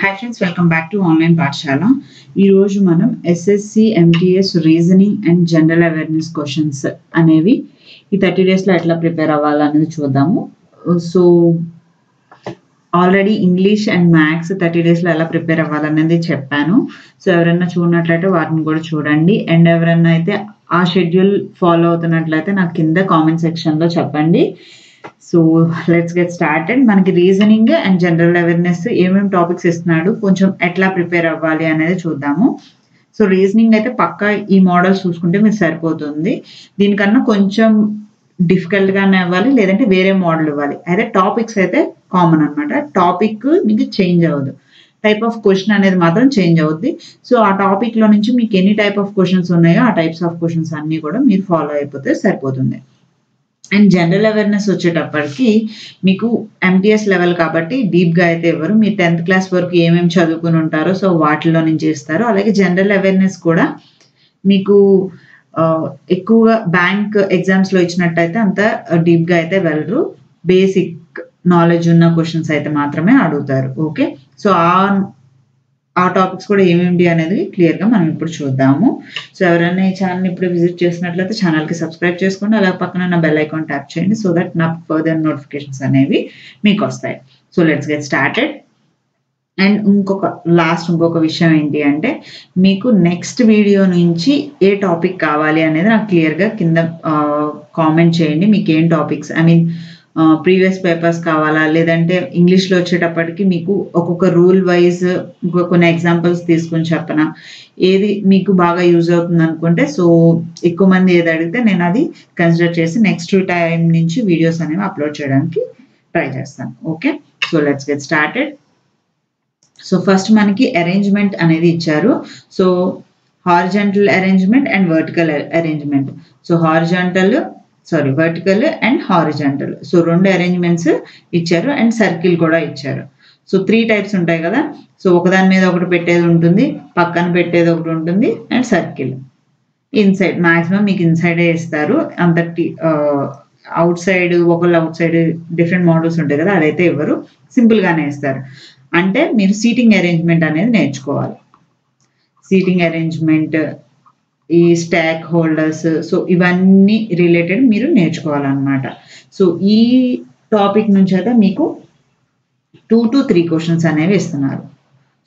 Hi friends welcome back to online పాఠశాల ఈరోజు మనం SSC MTS reasoning and general awareness questions అనేవి ఈ థర్టీ డేస్లో ఎట్లా ప్రిపేర్ అవ్వాలనేది చూద్దాము. So already English and maths thirty డేస్లో ఎలా ప్రిపేర్ అవ్వాలనేది చెప్పాను. సో ఎవరైనా చూడనట్లయితే వాటిని కూడా చూడండి. అండ్ ఎవరైనా అయితే ఆ షెడ్యూల్ ఫాలో అవుతున్నట్లయితే నాకు కింద కామెంట్ సెక్షన్లో చెప్పండి. సో లెట్స్ గెట్ స్టార్టెడ్ మనకి రీజనింగ్ అండ్ జనరల్ అవేర్నెస్ ఏమేమి టాపిక్స్ ఇస్తున్నాడు కొంచెం ఎట్లా ప్రిపేర్ అవ్వాలి అనేది చూద్దాము. సో రీజనింగ్ అయితే పక్కా ఈ మోడల్స్ చూసుకుంటే మీకు సరిపోతుంది. దీనికన్నా కొంచెం డిఫికల్ట్గానే ఇవ్వాలి లేదంటే వేరే మోడల్ ఇవ్వాలి. అయితే టాపిక్స్ అయితే కామన్ అనమాట టాపిక్ మీకు చేంజ్ అవ్వదు. టైప్ ఆఫ్ క్వశ్చన్ అనేది మాత్రం చేంజ్ అవుద్ది. సో ఆ టాపిక్లో నుంచి మీకు ఎన్ని టైప్ ఆఫ్ క్వశ్చన్స్ ఉన్నాయో ఆ టైప్స్ ఆఫ్ క్వశ్చన్స్ అన్నీ కూడా మీరు ఫాలో అయిపోతే సరిపోతుంది. అండ్ జనరల్ అవేర్నెస్ వచ్చేటప్పటికి మీకు ఎంటీఎస్ లెవెల్ కాబట్టి డీప్గా అయితే ఎవరు మీరు టెన్త్ క్లాస్ వరకు ఏమేమి చదువుకుని ఉంటారో సో వాటిలో నుంచి ఇస్తారు అలాగే జనరల్ అవేర్నెస్ కూడా మీకు ఎక్కువగా బ్యాంక్ ఎగ్జామ్స్లో ఇచ్చినట్టయితే అంత డీప్గా అయితే వెళ్ళరు. బేసిక్ నాలెడ్జ్ ఉన్న క్వశ్చన్స్ అయితే మాత్రమే అడుగుతారు. ఓకే? సో ఆ ఆ టాపిక్స్ కూడా ఏమేమి అనేది క్లియర్గా మనం ఇప్పుడు చూద్దాము. సో ఎవరైనా ఈ ఛానల్ ఇప్పుడు విజిట్ చేసినట్లయితే ఛానల్కి సబ్స్క్రైబ్ చేసుకోండి. అలాగే పక్కన నా బెల్ ఐకాన్ ట్యాప్ చేయండి సో దట్ నా ఫర్దర్ నోటిఫికేషన్స్ అనేవి మీకు వస్తాయి. So let's get started and ఇంకొక లాస్ట్ ఇంకొక విషయం ఏంటి అంటే మీకు నెక్స్ట్ వీడియో నుంచి ఏ టాపిక్ కావాలి అనేది నాకు క్లియర్గా కింద కామెంట్ చేయండి. మీకు ఏం topics I mean previous papers కావాలా? లేదంటే ఇంగ్లీష్లో వచ్చేటప్పటికి మీకు ఒక్కొక్క రూల్ వైజ్ కొన్ని ఎగ్జాంపుల్స్ తీసుకుని చెప్పనా? ఏది మీకు బాగా యూజ్ అవుతుంది అనుకుంటే సో ఎక్కువ మంది ఏది అడిగితే నేను అది కన్సిడర్ చేసి నెక్స్ట్ టైం నుంచి వీడియోస్ అనేవి అప్లోడ్ చేయడానికి ట్రై చేస్తాను. Okay so let's get started so first మనకి అరేంజ్మెంట్ అనేది ఇచ్చారు. So horizontal arrangement and vertical arrangement so horizontal sorry vertical and horizontal so రెండు అరేంజ్మెంట్స్ ఇచ్చారు అండ్ సర్కిల్ కూడా ఇచ్చారు. సో త్రీ టైప్స్ ఉంటాయి కదా. సో ఒకదాని మీద ఒకటి పెట్టేది ఉంటుంది పక్కన పెట్టేది ఒకటి ఉంటుంది అండ్ సర్కిల్ ఇన్సైడ్ మాక్సిమం మీకు ఇన్సైడే ఇస్తారు. అంతటి అవుట్ సైడ్ ఒకళ్ళు అవుట్ సైడ్ డిఫరెంట్ మోడల్స్ ఉంటాయి కదా అదైతే ఇవ్వరు. సింపుల్ గానే ఇస్తారు. అంటే మీరు సీటింగ్ అరేంజ్మెంట్ అనేది నేర్చుకోవాలి. సీటింగ్ అరేంజ్మెంట్ ఈ స్టాక్ హోల్డర్స్ సో ఇవన్నీ రిలేటెడ్ మీరు నేర్చుకోవాలన్నమాట. సో ఈ టాపిక్ నుంచి అయితే మీకు టూ టు త్రీ క్వశ్చన్స్ అనేవి ఇస్తున్నారు.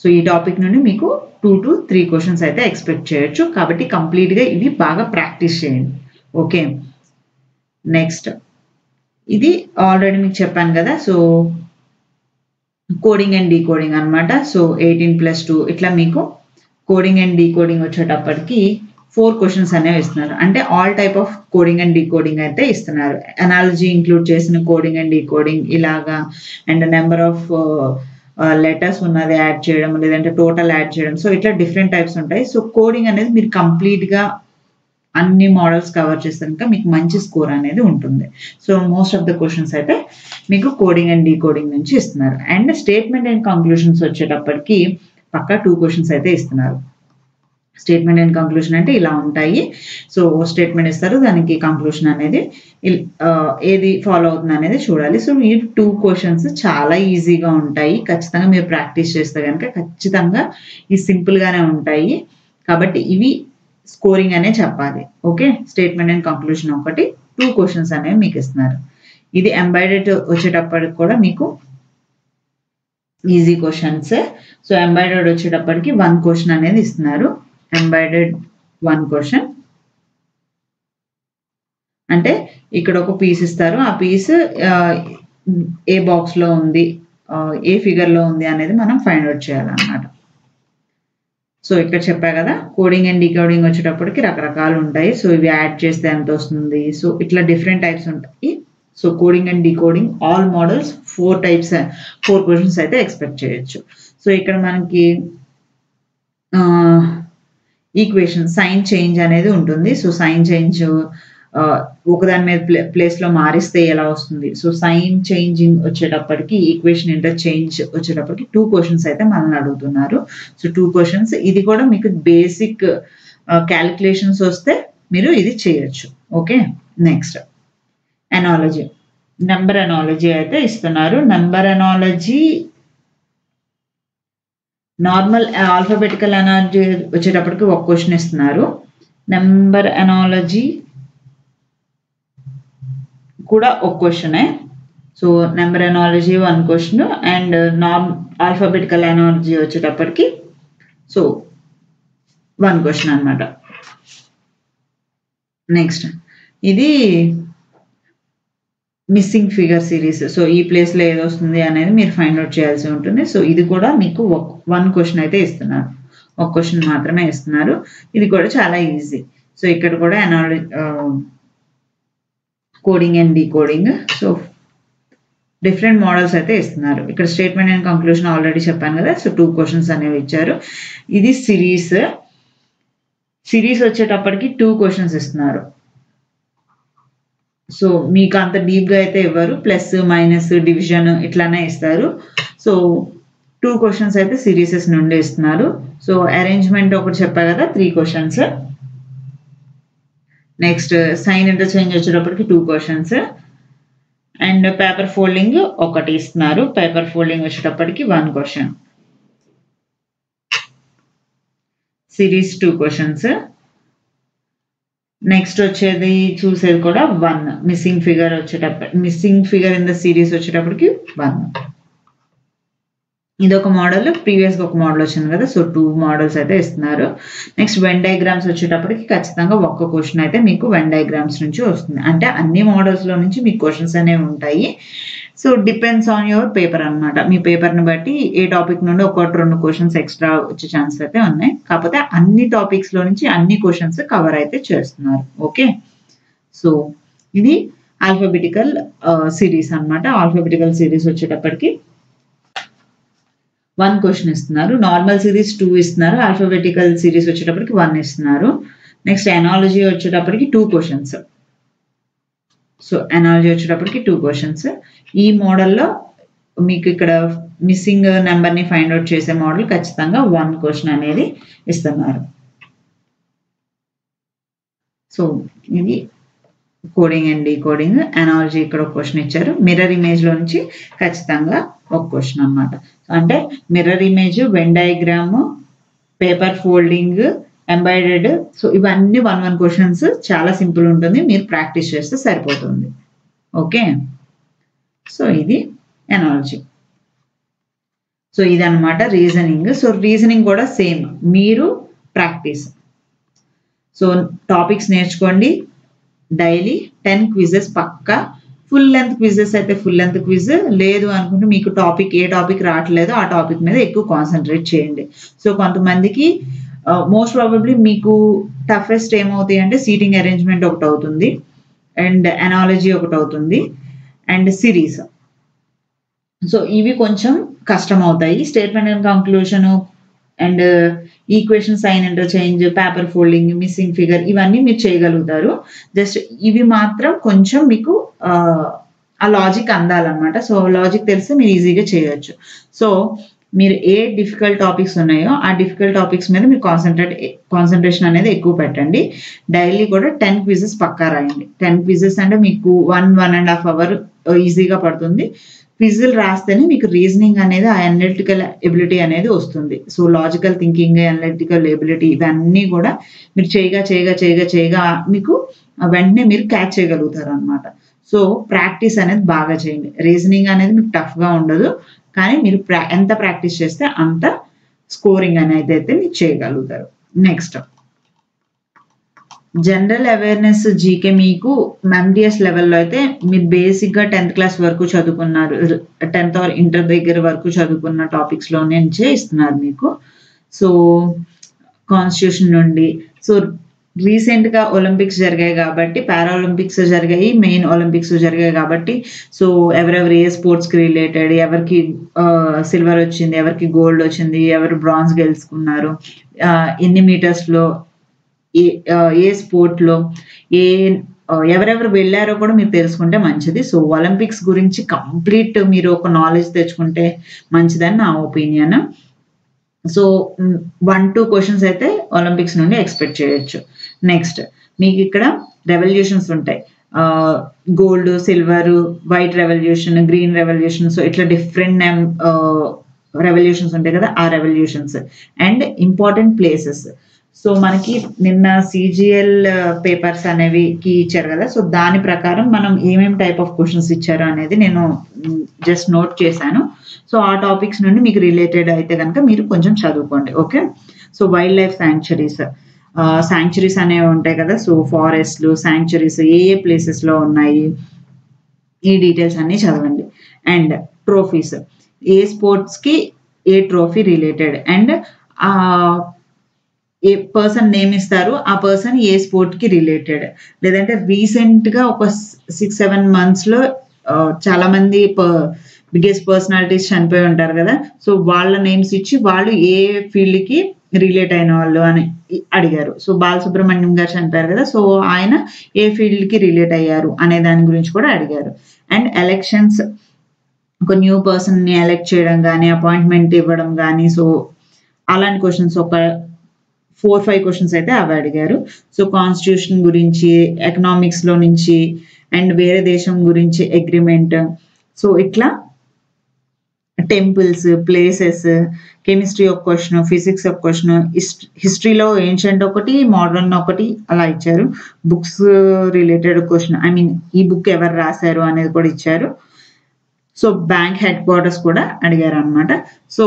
సో ఈ టాపిక్ నుండి మీకు టూ టు త్రీ క్వశ్చన్స్ అయితే ఎక్స్పెక్ట్ చేయొచ్చు. కాబట్టి కంప్లీట్గా ఇవి బాగా ప్రాక్టీస్ చేయండి. ఓకే నెక్స్ట్ ఇది ఆల్రెడీ మీకు చెప్పాను కదా సో కోడింగ్ అండ్ డీకోడింగ్ అనమాట సో ఎయిటీన్ ప్లస్ టూ ఇట్లా మీకు కోడింగ్ అండ్ డీకోడింగ్ వచ్చేటప్పటికి ఫోర్ క్వశ్చన్స్ అనేవి ఇస్తున్నారు. అంటే all type of coding and decoding అయితే ఇస్తున్నారు. అనాలజీ ఇంక్లూడ్ చేసిన కోడింగ్ అండ్ డీకోడింగ్ ఇలాగా అండ్ నెంబర్ ఆఫ్ లెటర్స్ ఉన్నది యాడ్ చేయడం లేదంటే టోటల్ యాడ్ చేయడం. సో ఇట్లా డిఫరెంట్ టైప్స్ ఉంటాయి. సో కోడింగ్ అనేది మీరు కంప్లీట్గా అన్ని మోడల్స్ కవర్ చేసాక మీకు మంచి స్కోర్ అనేది ఉంటుంది. So most of the questions అయితే మీకు కోడింగ్ అండ్ డీకోడింగ్ నుంచి ఇస్తున్నారు. అండ్ స్టేట్మెంట్ అండ్ కంక్లూషన్స్ వచ్చేటప్పటికి పక్కా టూ క్వశ్చన్స్ అయితే ఇస్తున్నారు. స్టేట్మెంట్ అండ్ కంక్లూషన్ అంటే ఇలా ఉంటాయి. సో స్టేట్మెంట్ ఇస్తారు దానికి కంక్లూషన్ అనేది ఏది ఫాలో అవుతుంది అనేది చూడాలి. సో ఈ టూ క్వశ్చన్స్ చాలా ఈజీగా ఉంటాయి. ఖచ్చితంగా మీరు ప్రాక్టీస్ చేస్తే కనుక ఖచ్చితంగా ఈ సింపుల్గానే ఉంటాయి. కాబట్టి ఇవి స్కోరింగ్ అనే చెప్పాలి. ఓకే? స్టేట్మెంట్ అండ్ కంక్లూషన్ ఒకటి టూ క్వశ్చన్స్ అనేవి మీకు ఇస్తున్నారు. ఇది ఎంబైడెడ్ వచ్చేటప్పటికి కూడా మీకు ఈజీ క్వశ్చన్స్. సో ఎంబైడెడ్ వచ్చేటప్పటికి వన్ క్వశ్చన్ అనేది ఇస్తున్నారు. ఎంబైడెడ్ వన్ క్వశ్చన్ అంటే ఇక్కడ ఒక పీస్ ఇస్తారు. ఆ పీస్ ఏ బాక్స్లో ఉంది ఏ ఫిగర్లో ఉంది అనేది మనం ఫైండ్ అవుట్ చేయాలన్నమాట. సో ఇక్కడ చెప్పా కదా కోడింగ్ అండ్ డీకోడింగ్ వచ్చేటప్పటికి రకరకాలు ఉంటాయి. సో ఇవి యాడ్ చేస్తే ఎంత వస్తుంది? సో ఇట్లా డిఫరెంట్ టైప్స్ ఉంటాయి. So coding and decoding all models four types four questions అయితే ఎక్స్పెక్ట్ చేయొచ్చు. సో ఇక్కడ మనకి ఈక్వేషన్ సైన్ చేంజ్ అనేది ఉంటుంది. సో సైన్ చేంజ్ ఒకదాని మీద ప్లే ప్లేస్లో మారిస్తే ఎలా వస్తుంది? సో సైన్ చేంజింగ్ వచ్చేటప్పటికి ఈక్వేషన్ ఇంటర్చేంజ్ వచ్చేటప్పటికి టూ క్వశ్చన్స్ అయితే మనల్ని అడుగుతున్నారు. So two questions. ఇది కూడా మీకు బేసిక్ క్యాలిక్యులేషన్స్ వస్తే మీరు ఇది చేయొచ్చు. Okay? Next. Analogy number analogy అయితే ఇస్తున్నారు. Number analogy normal alphabetical analogy వచ్చేటప్పటికి ఒక క్వశ్చన్ ఇస్తున్నారు. నెంబర్ ఎనాలజీ కూడా ఒక క్వశ్చనే. So number analogy one question and norm alphabetical analogy వచ్చేటప్పటికి సో వన్ క్వశ్చన్ అనమాట నెక్స్ట్ ఇది మిస్సింగ్ ఫిగర్ సిరీస్ సో ఈ ప్లేస్లో ఏదొస్తుంది అనేది మీరు ఫైండ్ అవుట్ చేయాల్సి ఉంటుంది. సో ఇది కూడా మీకు వన్ క్వశ్చన్ అయితే ఇస్తున్నారు. ఒక క్వశ్చన్ మాత్రమే ఇస్తున్నారు. ఇది కూడా చాలా ఈజీ సో ఇక్కడ కూడా analogy coding and decoding so different models అయితే ఇస్తున్నారు. ఇక్కడ స్టేట్మెంట్ అండ్ కంక్లూషన్ ఆల్రెడీ చెప్పాను కదా. సో టూ క్వశ్చన్స్ అనేవి ఇచ్చారు. ఇది సిరీస్ సిరీస్ వచ్చేటప్పటికి టూ క్వశ్చన్స్ ఇస్తున్నారు. సో మీకు అంత డీప్గా అయితే ఇవ్వరు. ప్లస్ మైనస్ డివిజన్ ఇట్లానే ఇస్తారు. సో టూ క్వశ్చన్స్ అయితే సిరీసెస్ నుండి ఇస్తున్నారు. సో అరేంజ్మెంట్ ఒకటి చెప్పా కదా three questions next sign interchange వచ్చేటప్పటికి two questions and paper folding ఒకటి ఇస్తున్నారు. పేపర్ ఫోల్డింగ్ వచ్చేటప్పటికి one question series two questions next వచ్చేది చూసేది కూడా one missing figure వచ్చేటప్పటి missing figure in the series వచ్చేటప్పటికి వన్ ఇది ఒక మోడల్ ప్రీవియస్గా ఒక మోడల్ వచ్చింది కదా సో టూ మోడల్స్ అయితే ఇస్తున్నారు. నెక్స్ట్ వెన్ డయాగ్రామ్స్ వచ్చేటప్పటికి ఖచ్చితంగా ఒక్క క్వశ్చన్ అయితే మీకు వెన్ డయాగ్రామ్స్ నుంచి వస్తుంది. అంటే అన్ని మోడల్స్లో నుంచి మీకు క్వశ్చన్స్ అనేవి ఉంటాయి. So depends on your paper అనమాట మీ పేపర్ని బట్టి ఏ టాపిక్ నుండి ఒకటి రెండు క్వశ్చన్స్ ఎక్స్ట్రా వచ్చే ఛాన్స్ అయితే ఉన్నాయి. కాకపోతే అన్ని టాపిక్స్లో నుంచి అన్ని క్వశ్చన్స్ కవర్ అయితే చేస్తున్నారు. ఓకే సో ఇది ఆల్ఫాబెటికల్ సిరీస్ అనమాట ఆల్ఫాబెటికల్ సిరీస్ వచ్చేటప్పటికి వన్ క్వశ్చన్ ఇస్తున్నారు. నార్మల్ సిరీస్ టూ ఇస్తున్నారు. ఆల్ఫాబెటికల్ సిరీస్ వచ్చేటప్పటికి వన్ ఇస్తున్నారు. నెక్స్ట్ ఎనాలజీ వచ్చేటప్పటికి టూ క్వశ్చన్స్ సో ఎనాలజీ వచ్చేటప్పటికి టూ క్వశ్చన్స్ ఈ మోడల్లో మీకు ఇక్కడ మిస్సింగ్ నెంబర్ని ఫైండ్ అవుట్ చేసే మోడల్ ఖచ్చితంగా వన్ క్వశ్చన్ అనేది ఇస్తున్నారు. సో ఇది కోడింగ్ అండ్ డీకోడింగ్ ఎనాలజీ ఇక్కడ ఒక క్వశ్చన్ ఇచ్చారు. మిర్రర్ ఇమేజ్లో నుంచి ఖచ్చితంగా ఒక క్వశ్చన్ అనమాట అంటే mirror image Venn diagram paper folding embedded so ఇవన్నీ వన్ వన్ క్వశ్చన్స్ చాలా సింపుల్ ఉంటుంది. మీరు ప్రాక్టీస్ చేస్తే సరిపోతుంది. ఓకే సో ఇది ఎనాలజీ సో ఇదనమాట రీజనింగ్ సో రీజనింగ్ కూడా సేమ్ మీరు ప్రాక్టీస్ సో టాపిక్స్ నేర్చుకోండి. డైలీ టెన్ క్విజెస్ పక్కా. ఫుల్ లెంత్ క్విజెస్ అయితే ఫుల్ లెంత్ క్విజ్ లేదు అనుకుంటే మీకు టాపిక్ ఏ టాపిక్ రావట్లేదో. ఆ టాపిక్ మీద ఎక్కువ కాన్సన్ట్రేట్ చేయండి. సో కొంతమందికి Uh, మోస్ట్ ప్రాబబ్లీ మీకు టఫెస్ట్ ఏమవుతాయి అంటే సీటింగ్ అరేంజ్మెంట్ ఒకటి అవుతుంది. అండ్ ఎనాలజీ ఒకటి అవుతుంది. అండ్ సిరీస్ సో ఇవి కొంచెం కష్టం అవుతాయి statement and conclusion and equation sign interchange paper folding missing figure ఇవన్నీ మీరు చేయగలుగుతారు. జస్ట్ ఇవి మాత్రం కొంచెం మీకు uh, ఆ లాజిక్ అందాలన్నమాట. సో లాజిక్ తెలిస్తే మీరు ఈజీగా చేయొచ్చు. సో మీరు ఏ డిఫికల్ట్ టాపిక్స్ ఉన్నాయో ఆ డిఫికల్ట్ టాపిక్స్ మీద మీరు కాన్సన్ట్రేట్ కాన్సన్ట్రేషన్ అనేది ఎక్కువ పెట్టండి. డైలీ కూడా టెన్ క్విజెస్ పక్కా రాయండి. టెన్ క్విజెస్ అంటే మీకు one one and half hour ఈజీగా పడుతుంది. క్విజులు రాస్తేనే మీకు రీజనింగ్ అనేది ఆ అనలిటికల్ ఎబిలిటీ అనేది వస్తుంది. So logical thinking analytical ability ఇవన్నీ కూడా మీరు చేయగా చేయగా చేయగా చేయగా మీకు వెంటనే మీరు క్యాచ్ చేయగలుగుతారు అనమాట సో ప్రాక్టీస్ అనేది బాగా చేయండి. రీజనింగ్ అనేది మీకు టఫ్గా ఉండదు. కానీ మీరు ప్రా ఎంత ప్రాక్టీస్ చేస్తే అంత స్కోరింగ్ అనేది అయితే మీరు చేయగలుగుతారు. నెక్స్ట్ జనరల్ అవేర్నెస్ జీకే మీకు ఎండిఎస్ లెవెల్లో అయితే మీరు బేసిక్గా టెన్త్ క్లాస్ వరకు చదువుకున్నారు టెన్త్ ఆర్ ఇంటర్ దగ్గర వరకు చదువుకున్న టాపిక్స్లో నుంచే ఇస్తున్నారు మీకు. సో కాన్స్టిట్యూషన్ నుండి సో రీసెంట్గా ఒలింపిక్స్ జరిగాయి కాబట్టి పారాలింపిక్స్ జరిగాయి మెయిన్ ఒలింపిక్స్ జరిగాయి కాబట్టి సో ఎవరెవరు ఏ స్పోర్ట్స్కి రిలేటెడ్ ఎవరికి సిల్వర్ వచ్చింది ఎవరికి గోల్డ్ వచ్చింది ఎవరు బ్రాంజ్ గెలుచుకున్నారు ఎన్ని మీటర్స్లో ఏ ఏ స్పోర్ట్లో ఏ ఎవరెవరు వెళ్ళారో కూడా మీరు తెలుసుకుంటే మంచిది. సో ఒలింపిక్స్ గురించి కంప్లీట్ మీరు ఒక నాలెడ్జ్ తెచ్చుకుంటే మంచిదని నా opinion so one two questions అయితే ఒలింపిక్స్ నుండి ఎక్స్పెక్ట్ చేయొచ్చు. నెక్స్ట్ మీకు ఇక్కడ రెవల్యూషన్స్ ఉంటాయి. Gold silver white revolution green revolution so ఇట్లా డిఫరెంట్ రెవల్యూషన్స్ ఉంటాయి కదా ఆ revolutions and important places so మనకి నిన్న సిజిఎల్ పేపర్స్ అనేవికి ఇచ్చారు కదా సో దాని ప్రకారం మనం ఏమేమి టైప్ ఆఫ్ క్వశ్చన్స్ ఇచ్చారు అనేది నేను జస్ట్ నోట్ చేశాను. సో ఆ టాపిక్స్ నుండి మీకు రిలేటెడ్ అయితే కనుక మీరు కొంచెం చదువుకోండి okay so wildlife sanctuaries sanctuaries అనేవి ఉంటాయి కదా సో ఫారెస్ట్లు శాంక్చురీస్ ఏ ఏ ప్లేసెస్లో ఉన్నాయి ఈ డీటెయిల్స్ అన్ని చదవండి. అండ్ ట్రోఫీస్ ఏ స్పోర్ట్స్కి ఏ ట్రోఫీ రిలేటెడ్ అండ్ ఏ పర్సన్ నేమ్ ఇస్తారు ఆ పర్సన్ ఏ స్పోర్ట్కి రిలేటెడ్ లేదంటే రీసెంట్గా ఒక సిక్స్ సెవెన్ మంత్స్లో చాలా బిగ్గెస్ట్ పర్సనాలిటీస్ చనిపోయి ఉంటారు కదా సో వాళ్ళ నేమ్స్ ఇచ్చి వాళ్ళు ఏ ఫీల్డ్కి రిలేట్ అయిన వాళ్ళు అని అడిగారు. సో బాలసుబ్రహ్మణ్యం గారు చనిపోయారు కదా సో ఆయన ఏ ఫీల్డ్కి రిలేట్ అయ్యారు అనే దాని గురించి కూడా అడిగారు. అండ్ ఎలక్షన్స్ ఒక న్యూ పర్సన్ని ఎలెక్ట్ చేయడం కానీ అపాయింట్మెంట్ ఇవ్వడం కానీ సో అలాంటి క్వశ్చన్స్ ఒక ఫోర్ ఫైవ్ క్వశ్చన్స్ అయితే అవి అడిగారు. సో కాన్స్టిట్యూషన్ గురించి ఎకనామిక్స్లో నుంచి అండ్ వేరే దేశం గురించి అగ్రిమెంట్. సో ఇట్లా టెంపుల్స్ ప్లేసెస్ కెమిస్ట్రీ ఒక క్వశ్చన్ ఫిజిక్స్ ఒక క్వశ్చన్ హిస్టరీలో ఏన్షియంట్ ఒకటి మోడర్న్ ఒకటి అలా ఇచ్చారు. Books related question I mean ఈ బుక్ ఎవరు రాశారు అనేది కూడా ఇచ్చారు. సో బ్యాంక్ హెడ్ క్వార్టర్స్ కూడా అడిగారు అనమాట సో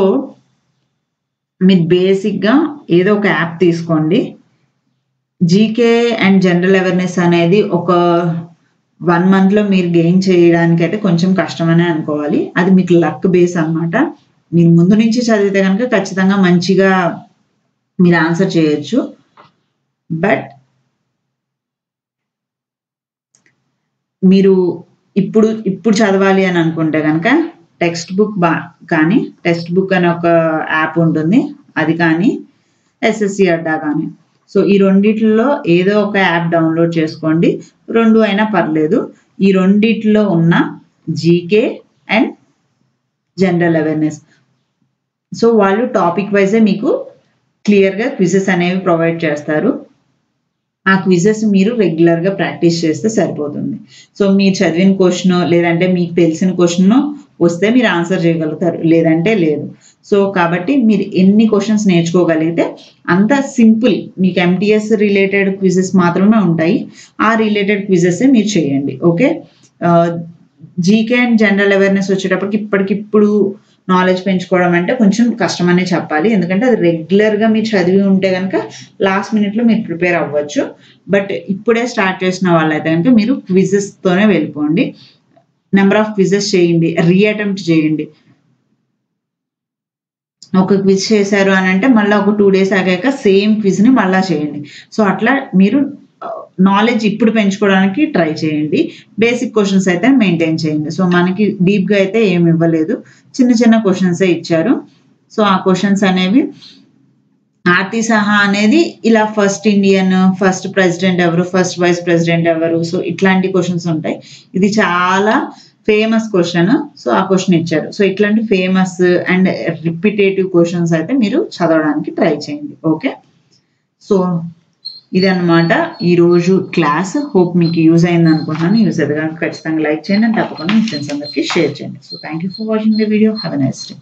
మీరు బేసిక్గా ఏదో ఒక యాప్ తీసుకోండి. జీకే అండ్ జనరల్ అవేర్నెస్ అనేది ఒక వన్ మంత్లో మీరు గెయిన్ చేయడానికి అయితే కొంచెం కష్టమనే అనుకోవాలి. అది మీకు లక్ బేస్ అనమాట మీరు ముందు నుంచి చదివితే కనుక ఖచ్చితంగా మంచిగా మీరు ఆన్సర్ చేయొచ్చు. బట్ మీరు ఇప్పుడు ఇప్పుడు చదవాలి అని అనుకుంటే కనుక టెక్స్ట్ బుక్ బా కానీ టెక్స్ట్ బుక్ అనే ఒక యాప్ ఉంటుంది. అది కానీ ఎస్ఎస్సి అడ్డా కానీ. సో ఈ రెండిట్లో ఏదో ఒక యాప్ డౌన్లోడ్ చేసుకోండి. రెండు అయినా పర్లేదు. ఈ రెండిట్లో ఉన్న GK and general awareness so వాళ్ళు టాపిక్ వైజే మీకు క్లియర్గా క్విజెస్ అనేవి ప్రొవైడ్ చేస్తారు. ఆ క్విజెస్ మీరు రెగ్యులర్గా ప్రాక్టీస్ చేస్తే సరిపోతుంది. సో మీరు చదివిన క్వశ్చన్ లేదంటే మీకు తెలిసిన క్వశ్చన్ వస్తే మీరు ఆన్సర్ చేయగలుగుతారు. లేదంటే లేదు. సో కాబట్టి మీరు ఎన్ని క్వశ్చన్స్ నేర్చుకోగలిగితే అంత సింపుల్ మీకు ఎంటీఎస్ రిలేటెడ్ క్విజెస్ మాత్రమే ఉంటాయి. ఆ రిలేటెడ్ క్విజెస్ మీరు చేయండి. Okay? GK and general awareness వచ్చేటప్పటికి ఇప్పటికిప్పుడు నాలెడ్జ్ పెంచుకోవడం అంటే కొంచెం కష్టమనే చెప్పాలి. ఎందుకంటే అది రెగ్యులర్గా మీరు చదివి ఉంటే కనుక లాస్ట్ మినిట్లో మీరు ప్రిపేర్ అవ్వచ్చు. బట్ ఇప్పుడే స్టార్ట్ చేసిన వాళ్ళైతే కనుక మీరు క్విజెస్తోనే వెళ్ళిపోండి. నెంబర్ ఆఫ్ క్విజెస్ చేయండి. రీఅటెంప్ట్ చేయండి. ఒక క్విజ్ చేశారు అని అంటే మళ్ళీ ఒక టూ డేస్ ఆగాక సేమ్ క్విజ్ని మళ్ళీ చేయండి. సో అట్లా మీరు uh, నాలెడ్జ్ ఇప్పుడు పెంచుకోవడానికి ట్రై చేయండి. బేసిక్ క్వశ్చన్స్ అయితే మెయింటైన్ చేయండి. సో మనకి డీప్గా అయితే ఏమి ఇవ్వలేదు. చిన్న చిన్న క్వశ్చన్సే ఇచ్చారు. సో ఆ క్వశ్చన్స్ అనేవి ఆర్తి సహా అనేది ఇలా ఫస్ట్ ఇండియన్ ఫస్ట్ ప్రెసిడెంట్ ఎవరు ఫస్ట్ వైస్ ప్రెసిడెంట్ ఎవరు సో ఇట్లాంటి క్వశ్చన్స్ ఉంటాయి. ఇది చాలా ఫేమస్ క్వశ్చన్ సో ఆ క్వశ్చన్ ఇచ్చారు. సో ఇట్లాంటి ఫేమస్ అండ్ రిపిటేటివ్ క్వశ్చన్స్ అయితే మీరు చదవడానికి ట్రై చేయండి ఓకే సో ఇదన్నమాట ఈరోజు క్లాస్ హోప్ మీకు యూజ్ అయింది అనుకుంటున్నాను. యూజ్ అయితే కనుక ఖచ్చితంగా లైక్ చేయండి అండ్ తప్పకుండా మీ ఫ్రెండ్స్ అందరికీ షేర్ చేయండి. So thank you for watching the video have a nice day